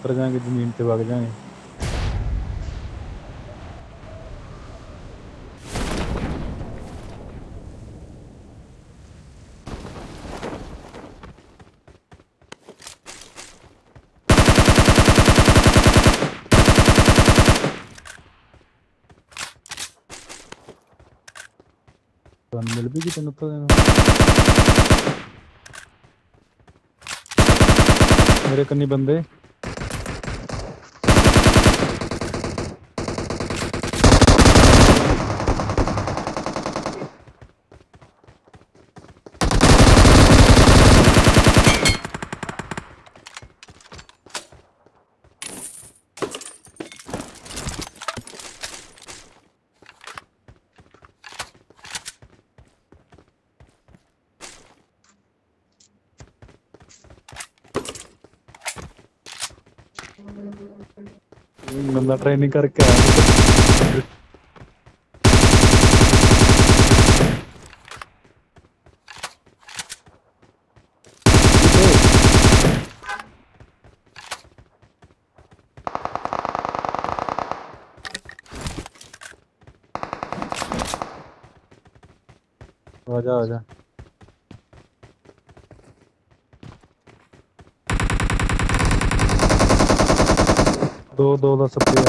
उतर जाएँगे ज़मीन पे भाग जाएँगे। तो मिल भी कि तेन। तो मेरे कन्नी बंदे। बंदा ट्रेनिंग करके आया आजा आजा। दो दो का सप्ले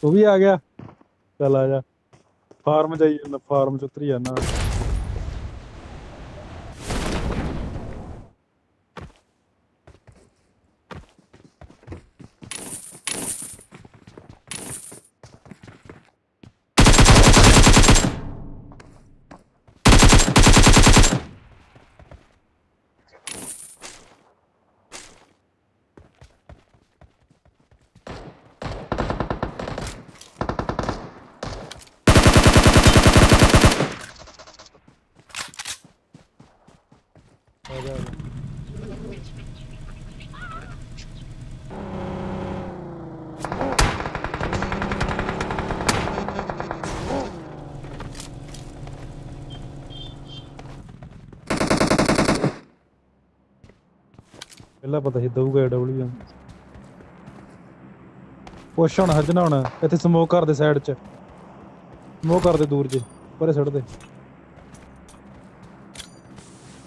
तू भी आ गया। चल आ जा। फार्म जाइए फार्म च उतरी जाना ਉਤਰੀ ਜਾਣਾ ਆ ਜਾ ਆ ਜਾ। ਪਹਿਲਾਂ ਪਤਾ ਸੀ ਦਊਗਾ ਡਬਲਯੂ ਪੁੱਛ ਹੁਣ ਹਜਣਾ ਹੁਣ ਇੱਥੇ ਸਮੋਕ ਕਰ ਦੇ ਸਾਈਡ 'ਚ ਸਮੋਕ ਕਰ ਦੇ ਦੂਰ ਜੇ ਪਰੇ ਛੱਡ ਦੇ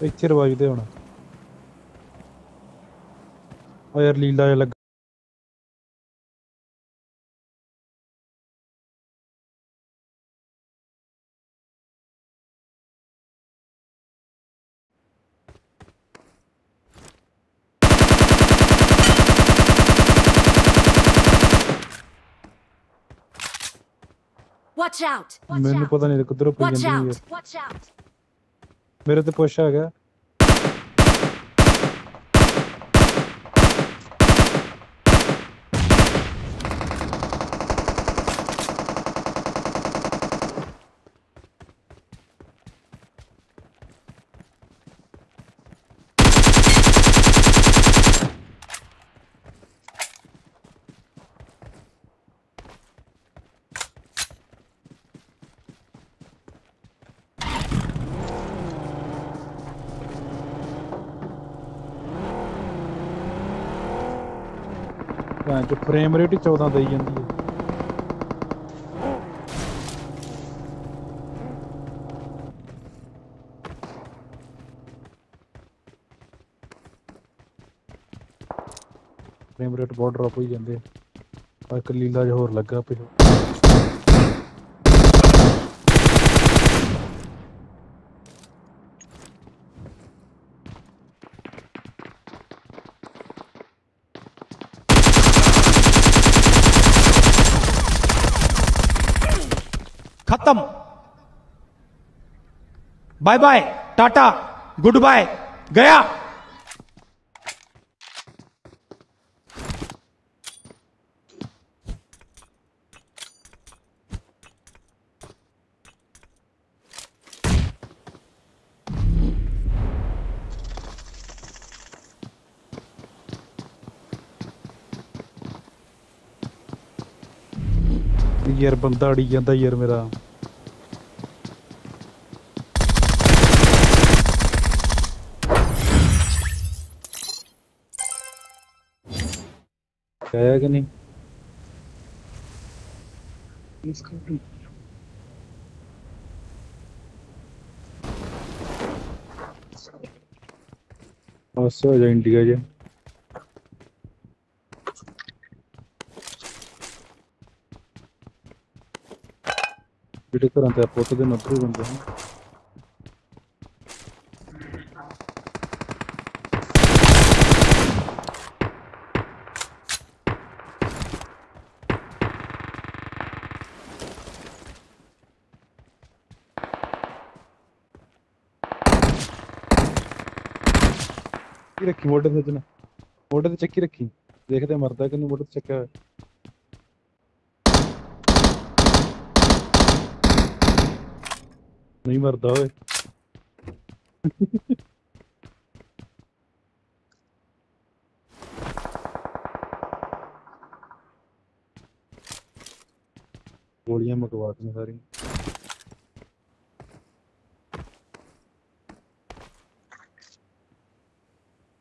ਇੱਥੇ ਰਵਾਜ ਦੇ ਹੁਣ ਓ ਯਾਰ ਲੀਲਾ ਜਿਹਾ ਲੱਗ Watch out! Watch ਮੈਨੂੰ out! ਪਤਾ ਨਹੀਂ ਕਿੱਧਰੋਂ ਪਈ Watch ਜਾਂਦੀ ਹੈ out! मेरे तो पोशा है गया। ਭੈਣ ਚ ਫਰੇਮ ਰੇਟ ਹੀ 14 ਦਈ ਜਾਂਦੀ ਹੈ। ਫਰੇਮ ਰੇਟ ਬਹੁਤ ਡ੍ਰੌਪ ਹੋਈ ਜਾਂਦੇ ਆ। ਇੱਕ ਲੀਲਾ ਜਿਹਾ ਹੋਰ ਲੱਗਾ ਪਿਆ। खत्म। Bye bye tata good bye गया। यार बंदा अड़ी जाता यार मेरा। आया कि नहीं? इंडिया जी। जाईल ठीक आहे వీడియో కూడా चक्की रखी मोटर से जना मोटर से चक्की रखी देखते मरता कि नहीं मोटर से चक्का नहीं मरता ओए गोलियाँ मकवा दी सारी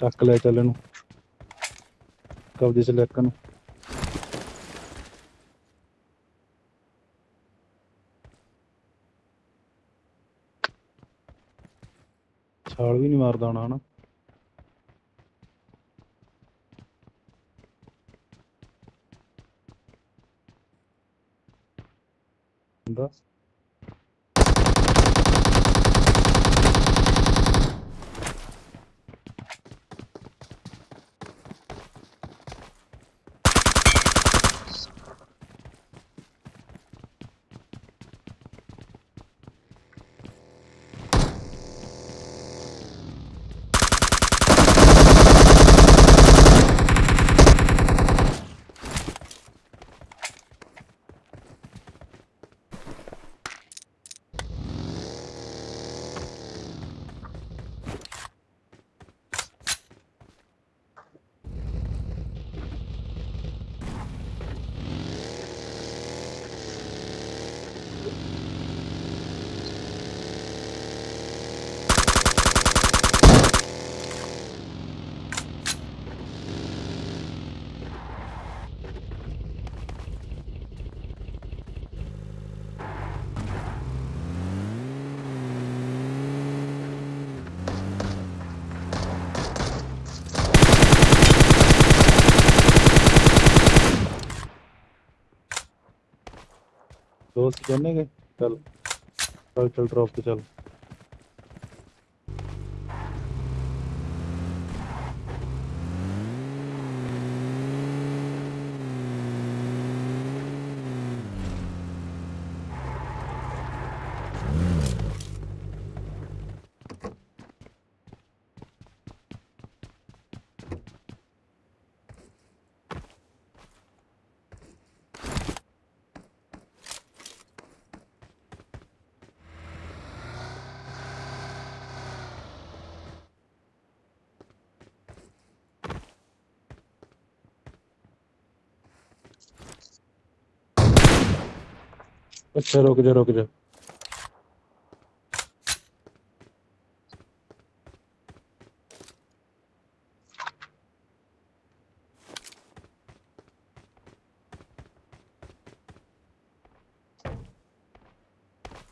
ਚੱਕ ਲੈ ਚੱਲ ਇਹਨੂੰ। ਕਬਜ਼ੇ ਚ ਲੈ ਨੂੰ ਛਾਲ ਵੀ ਨਹੀਂ ਮਾਰਦਾ ਹੋਣਾ, ਹਨਾ? ਹੁੰਦਾ दोस्त कहने गए चल चल चल ड्रॉप तो चल। अच्छा रुक जा रुक जा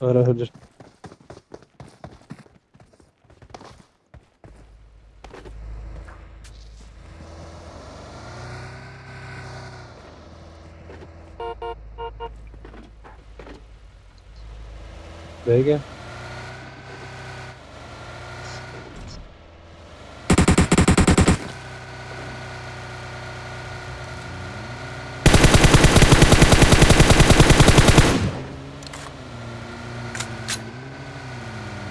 अरे Vega.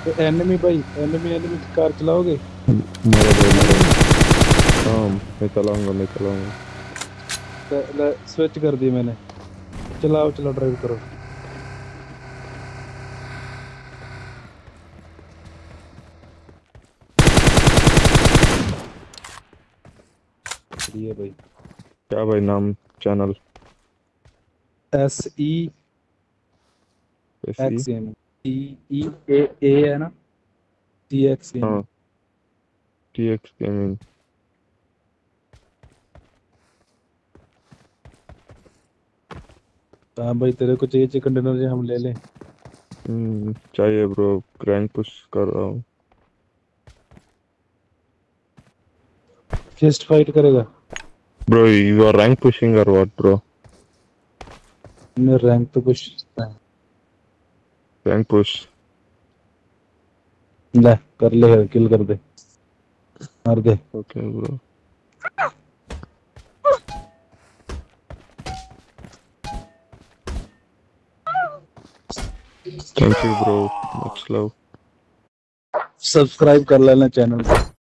तो एनिमी भाई एनिमी एनिमी की कार चलाओगे? मेरे भाई मेरे हाँ मैं चलाऊँगा मैं चलाऊँगा। स्विच कर दी मैंने। चलाओ चलाओ ड्राइव करो। ये भाई। क्या भाई नाम channel S E X M E E A A है ना? टी एक्स एम हाँ। टी एक्स गेमिंग हाँ भाई तेरे को चाहिए चिकन डिनर जो हम ले लें। हम्म, चाहिए ब्रो क्रैंक पुश कर रहा हूँ। फिस्ट फाइट करेगा? Bro you are rank pushing और व्हाट ब्रो मेरा रैंक तो कुछ रैंक पुश ले कर ले किल कर दे। मार दे। Okay bro thank you bro much love subscribe कर लेना चैनल को